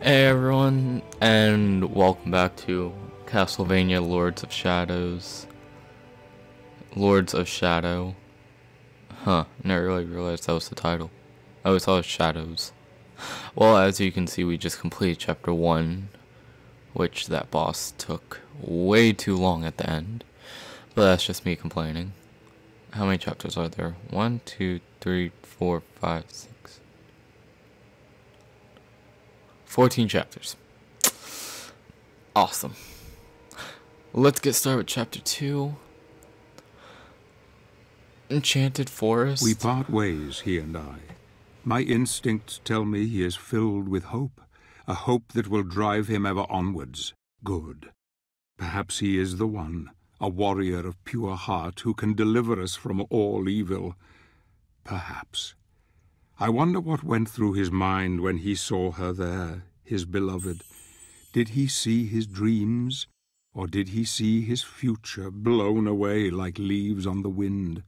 Hey everyone, and welcome back to Castlevania Lords of Shadows. Lords of Shadow. Huh, never really realized that was the title. I always thought it Shadows. Well, as you can see, we just completed chapter 1, which that boss took way too long at the end. But that's just me complaining. How many chapters are there? One, two, three, four, five, six. 14 chapters. Awesome. Let's get started with chapter 2. Enchanted Forest. We part ways, he and I. My instincts tell me he is filled with hope, a hope that will drive him ever onwards. Good. Perhaps he is the one, a warrior of pure heart who can deliver us from all evil. Perhaps. I wonder what went through his mind when he saw her there, his beloved. Did he see his dreams, or did he see his future blown away like leaves on the wind?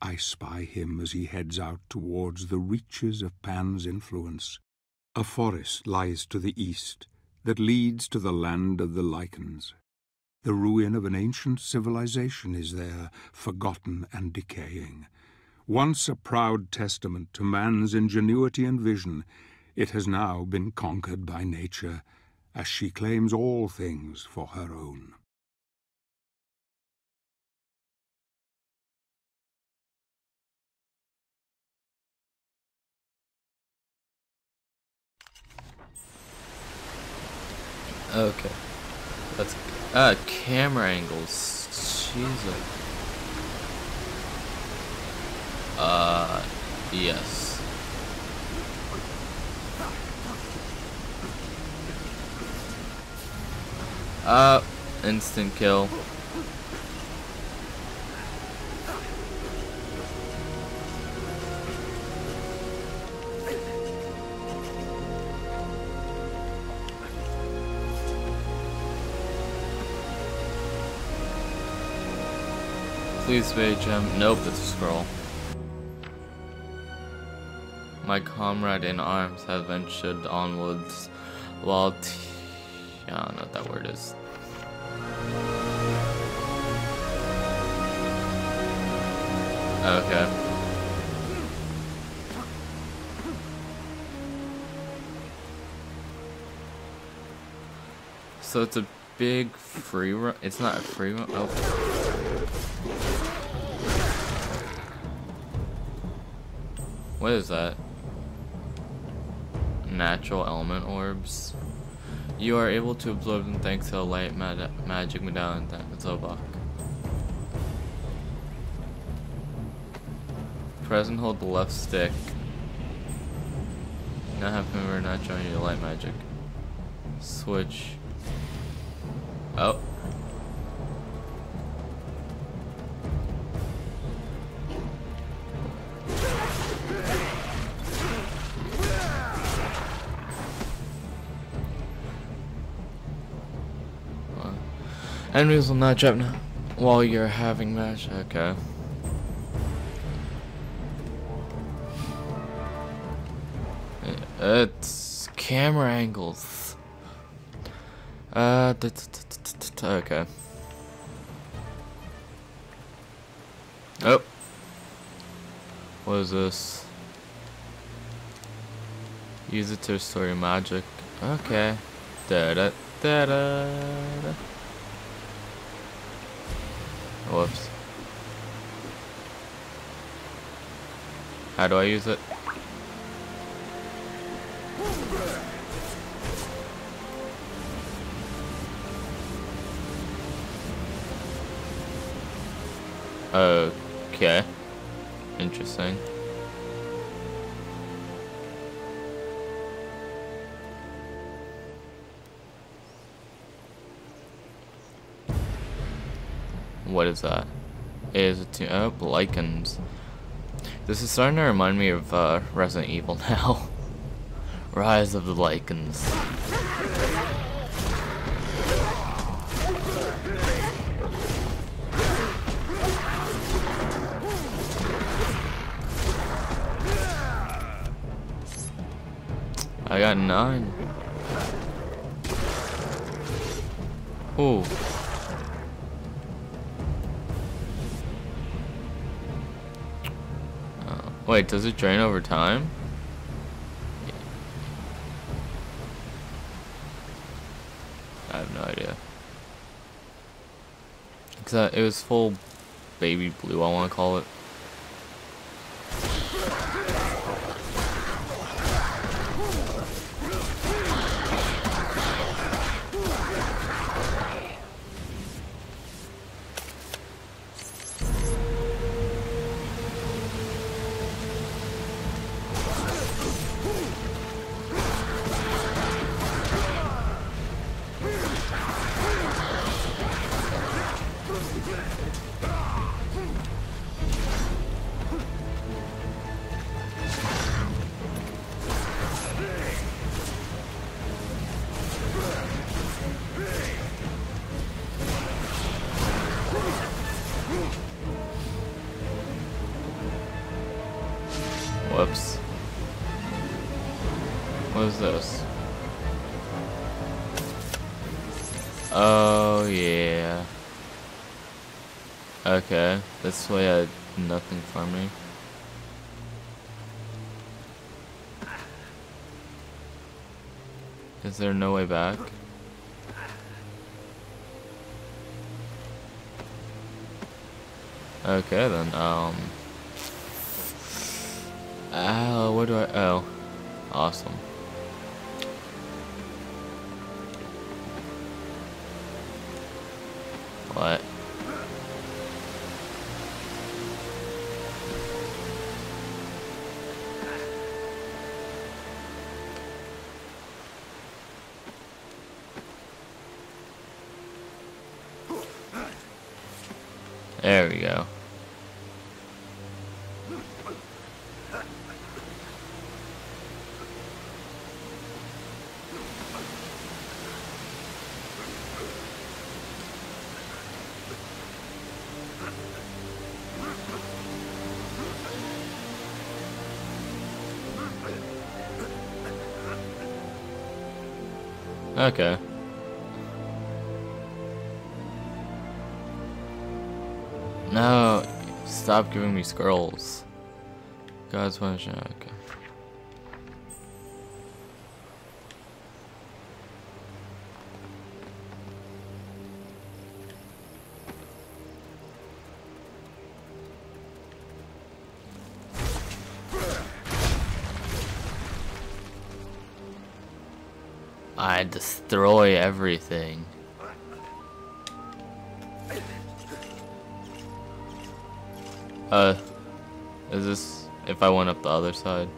I spy him as he heads out towards the reaches of Pan's influence. A forest lies to the east that leads to the land of the Lycans. The ruin of an ancient civilization is there, forgotten and decaying. Once a proud testament to man's ingenuity and vision, it has now been conquered by nature, as she claims all things for her own. Okay. Let's. Uh, camera angles. Jesus. Uh, yes. Uh, instant kill. Please be. Nope, it's a scroll. My comrade in arms have ventured onwards while t yeah, I don't know what that word is. Okay. So it's a big free run. It's not a free run. Oh. What is that? Natural element orbs. You are able to absorb them thanks to a light mag magic medallion Zobek. Press and hold the left stick. Now have remember not joining your light magic. Switch. Oh. Enemies will not jump now while you're having match. Okay. It's camera angles. Uh, okay. Oh. What is this? Use it to restore your magic. Okay. Da da da da. da. Whoops. How do I use it? Okay. Interesting. What is that? Is it a oh, Lycans. This is starting to remind me of uh, Resident Evil now. Rise of the Lycans. I got nine. Ooh. Wait, does it drain over time? I have no idea. Cause it was full baby blue, I want to call it. Is there no way back? Okay then, um... Oh, where do I, oh. Awesome. What? Okay. No, stop giving me scrolls. God's punishment, okay. Destroy everything. Uh, is this if I went up the other side?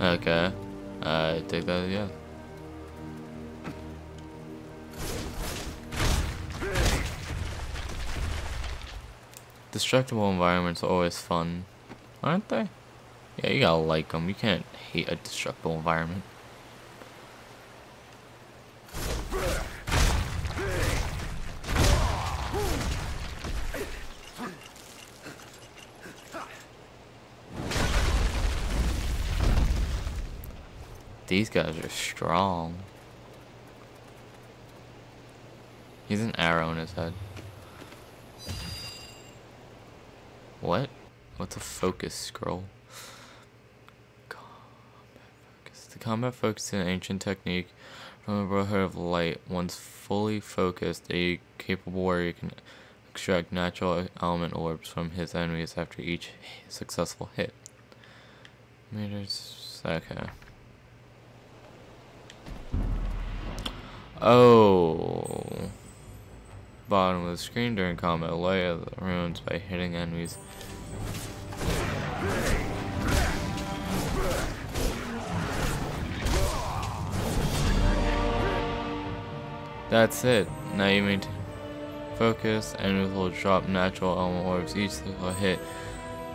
Okay, I take that, yeah. Destructible environments are always fun, aren't they? Yeah, you gotta like them. You can't hate a destructible environment. These guys are strong. He's an arrow in his head. What? What's a focus scroll? The combat focus is an ancient technique from the Brotherhood of Light. Once fully focused, a capable warrior can extract natural element orbs from his enemies after each successful hit. Meters. Okay. Oh. Bottom of the screen during combat, of the runes by hitting enemies. That's it. Now you maintain focus, enemies will drop natural element orbs each single hit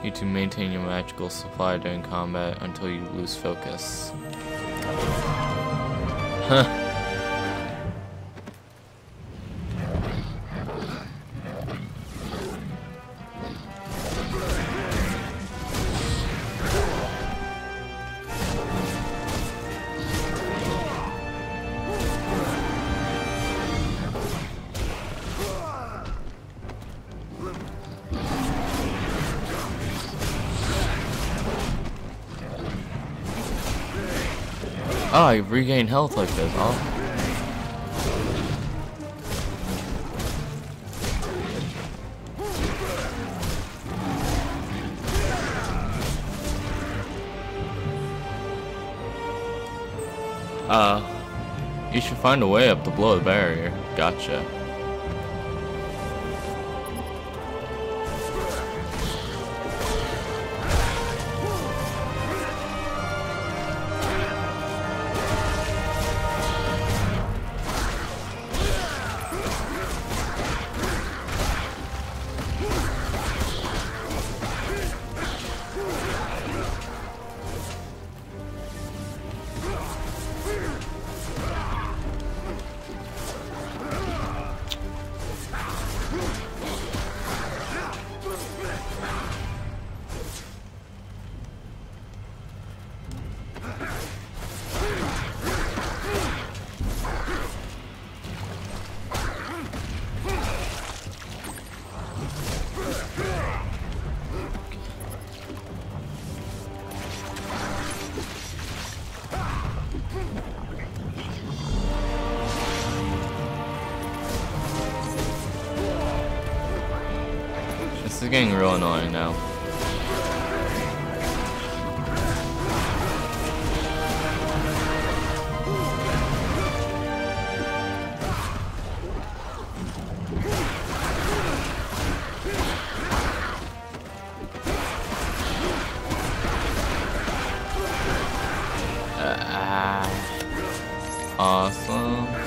you need to maintain your magical supply during combat until you lose focus. Huh. Oh, I regain health like this. huh? Uh, you should find a way up to blow the barrier. Gotcha. Getting real annoying now. Uh, awesome.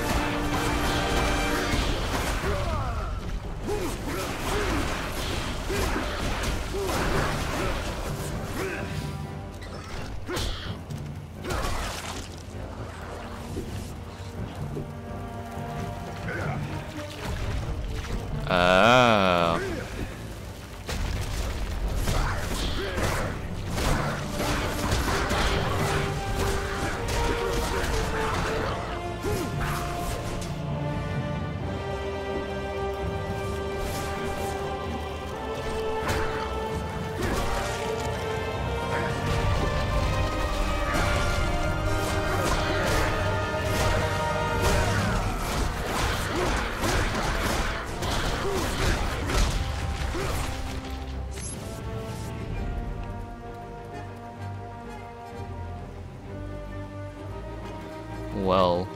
Well.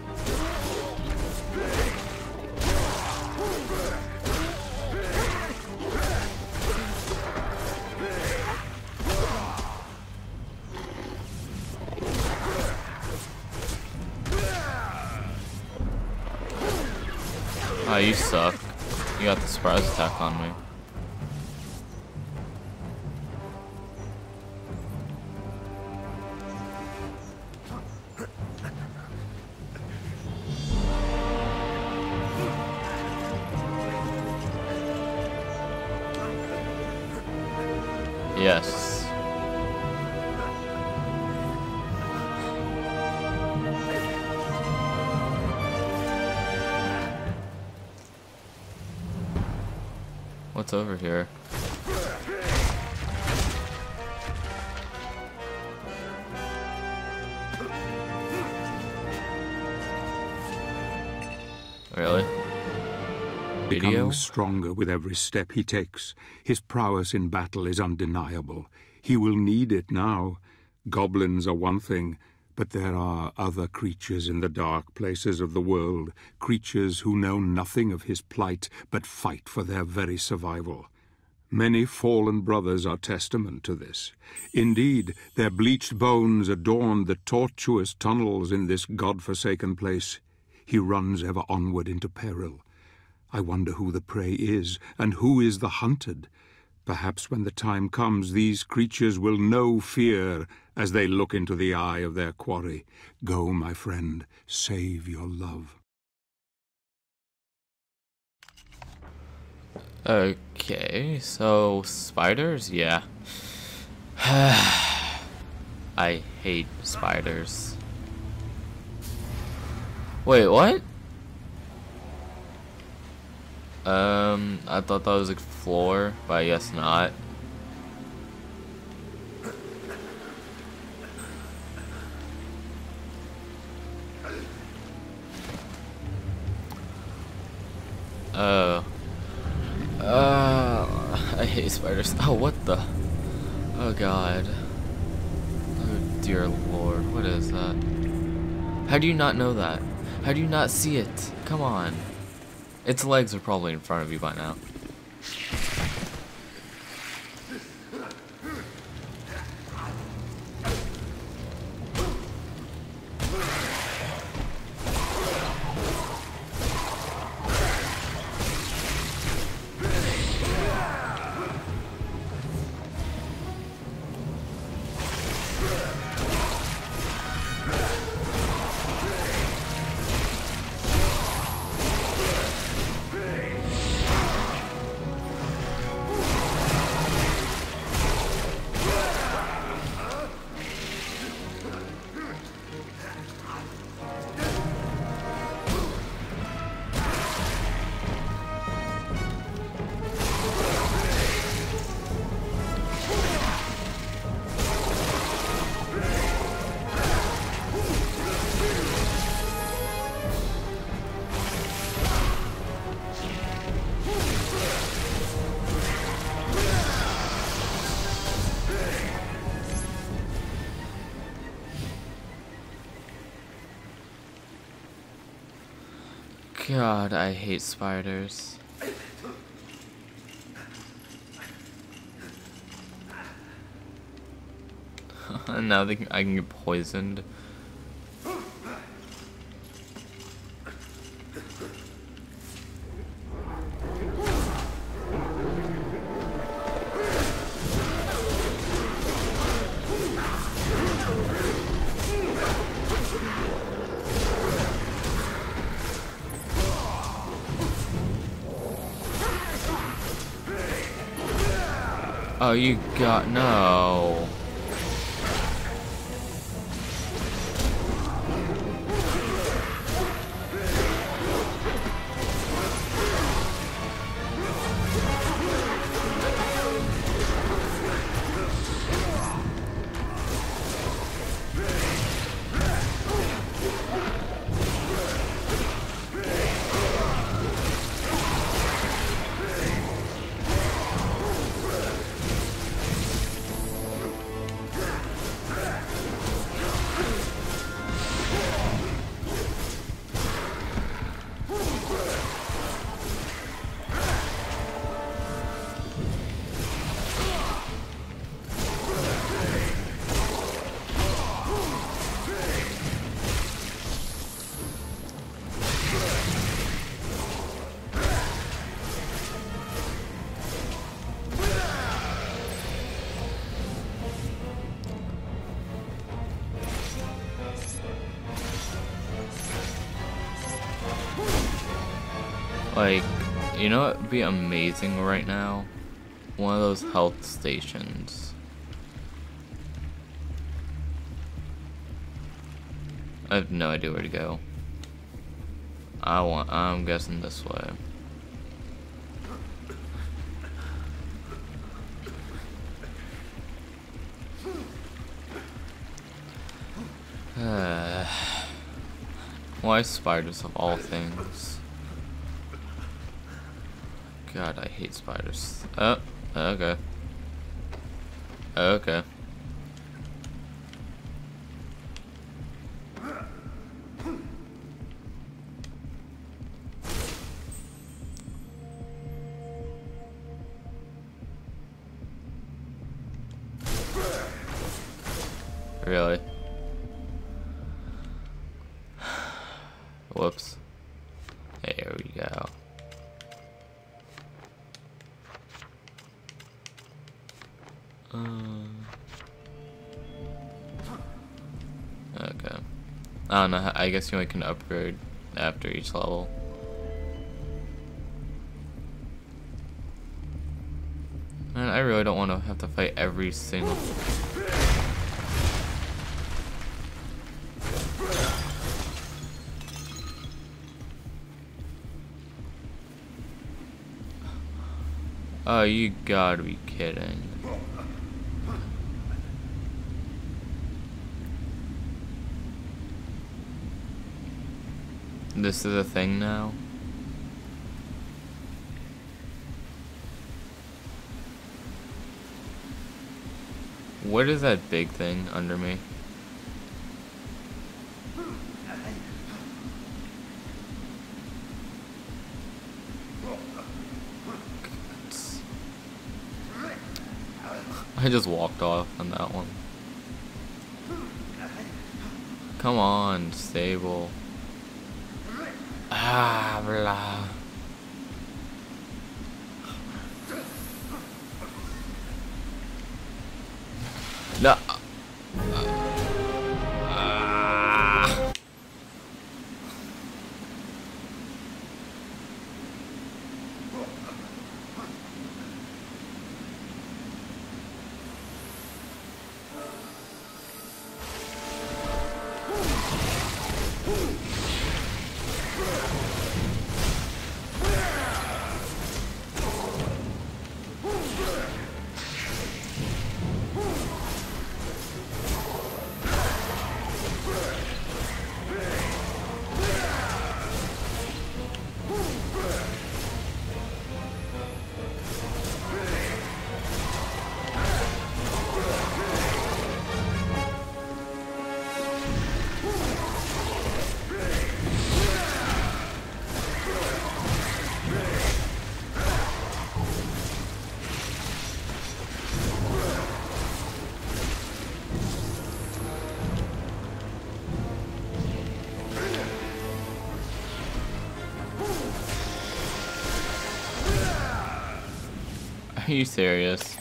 Ah, you suck. You got the surprise attack on me. Over here? Really? Video? Becoming stronger with every step he takes. His prowess in battle is undeniable. He will need it now. Goblins are one thing, but there are other creatures in the dark places of the world, creatures who know nothing of his plight, but fight for their very survival. Many fallen brothers are testament to this. Indeed, their bleached bones adorn the tortuous tunnels in this god-forsaken place. He runs ever onward into peril. I wonder who the prey is, and who is the hunted. Perhaps when the time comes, these creatures will know fear as they look into the eye of their quarry. Go, my friend, save your love. Okay, so spiders? Yeah. I hate spiders. Wait, what? Um, I thought that was a floor, but I guess not. Oh, what the? Oh god. Oh dear lord, what is that? How do you not know that? How do you not see it? Come on. Its legs are probably in front of you by now. God, I hate spiders. now they can, I can get poisoned. Oh, you got no. Like, you know what would be amazing right now? One of those health stations. I have no idea where to go. I want I'm guessing this way. Why spiders of all things? God, I hate spiders. Oh, okay. Okay. Really? Whoops. There we go. Um, okay. I don't know. I guess you only can upgrade after each level. Man, I really don't want to have to fight every single... Oh, you gotta be kidding. This is a thing now? What is that big thing under me? I just walked off on that one. Come on, stable. Ah, blah. No. Are you serious?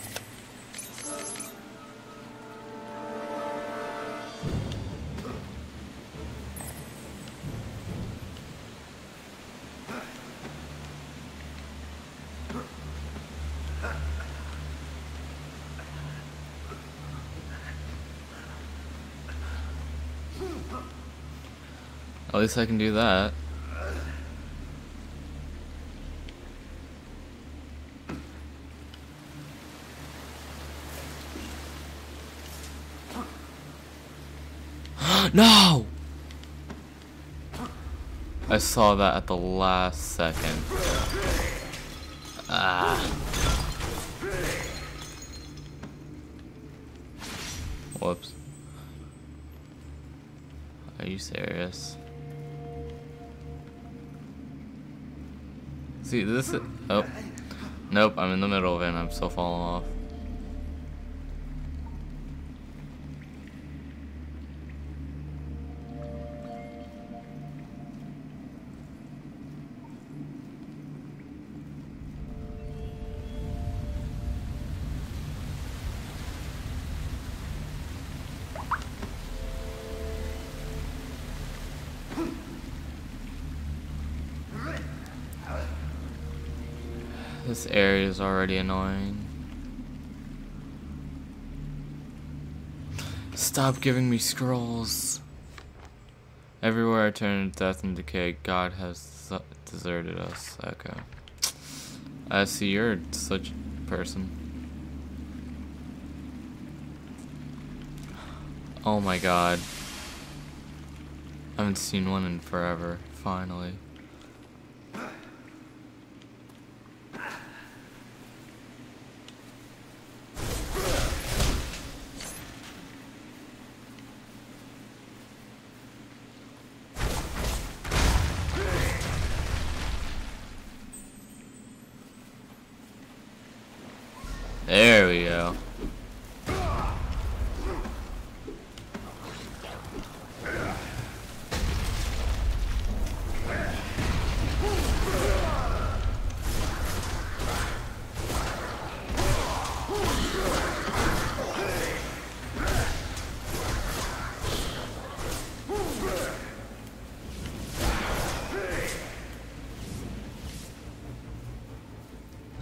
At least I can do that. no! I saw that at the last second. Ah. Whoops. Are you serious? See, this is. Oh. Nope, I'm in the middle of it and I'm still falling off. This area is already annoying. Stop giving me scrolls. Everywhere I turn, death and decay. God has deserted us. Okay. I see you're such a person. Oh my god. I haven't seen one in forever. Finally. There we go.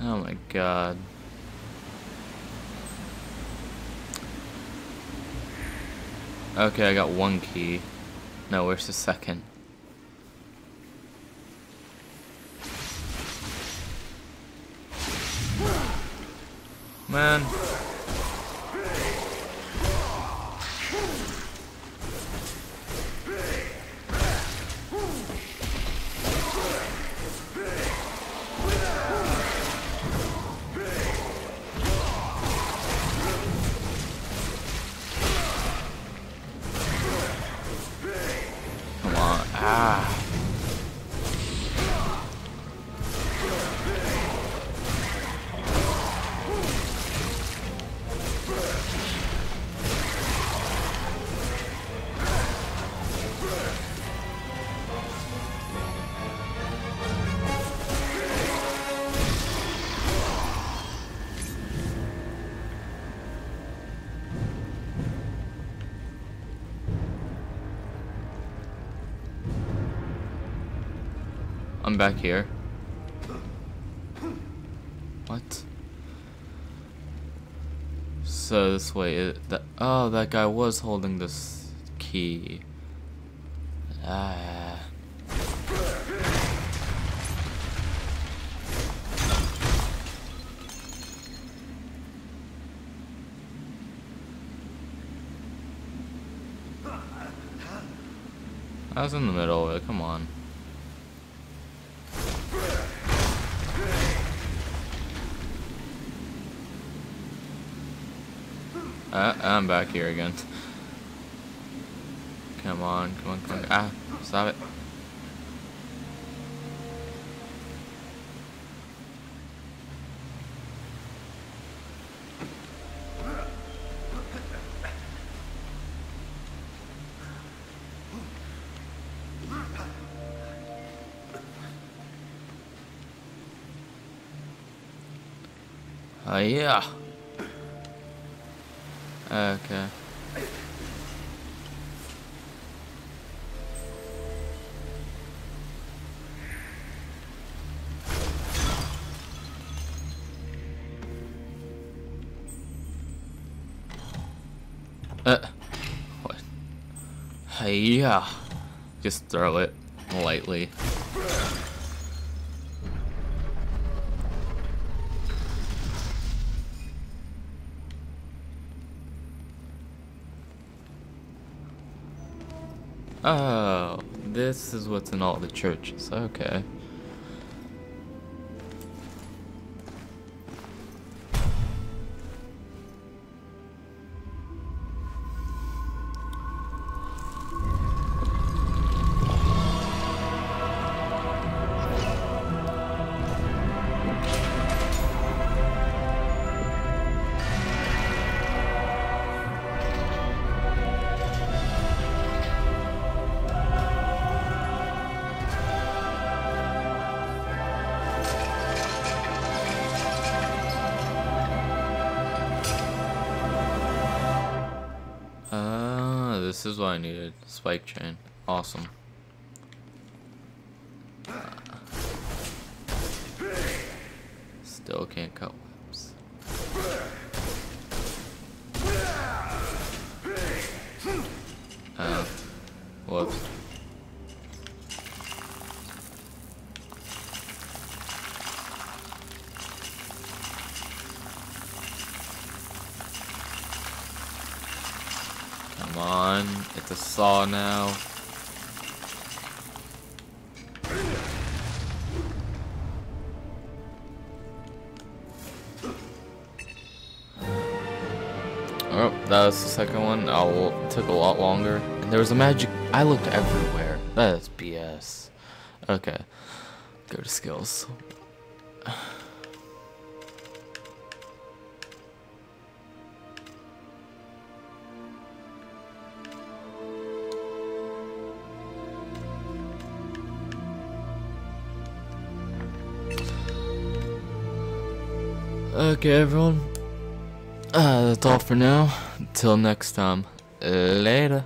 Oh my god. Okay, I got one key. No, where's the second? Man. I'm back here. What? So this way, it, that oh, that guy was holding this key. Ah. I was in the middle of it, come on. Uh, I'm back here again. Come on, come on, come on. Ah, stop it. Uh, yeah. Okay. Uh, what? Hey, yeah. Just throw it lightly. This is what's in all the churches. Okay. This is what I needed. Spike chain. Awesome. Still can't cut webs. Uh, whoops. Come on, it's a saw now. Oh, that was the second one. Oh, took a lot longer. And there was a magic. I looked everywhere. That is BS. Okay, go to skills. Okay, everyone. Uh, that's all for now. Until next time. Later.